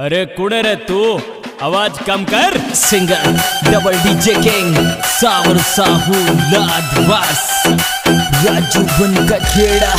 अरे कुड़े रे तू, आवाज़ कम कर। सिंगर डबल डीजे किंग सावर साहू, लाडवास। राजू बन का खेड़ा